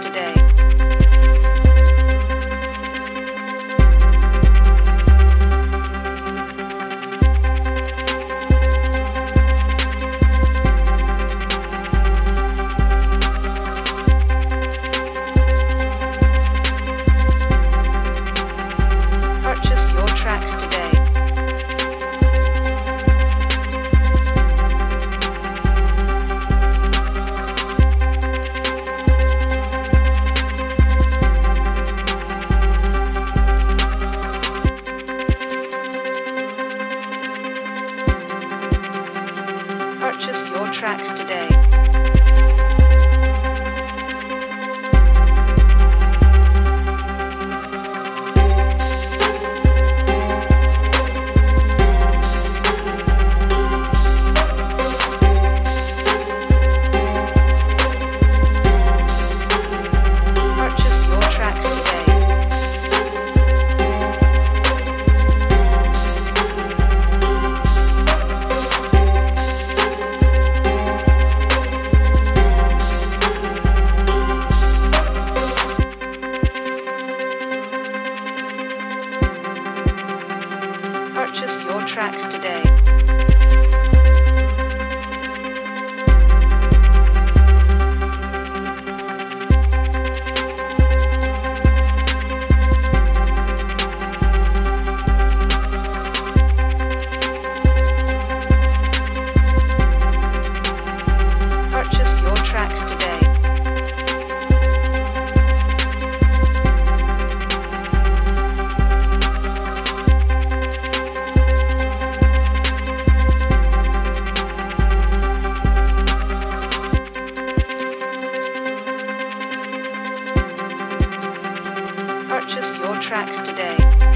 today. tracks today. tracks today.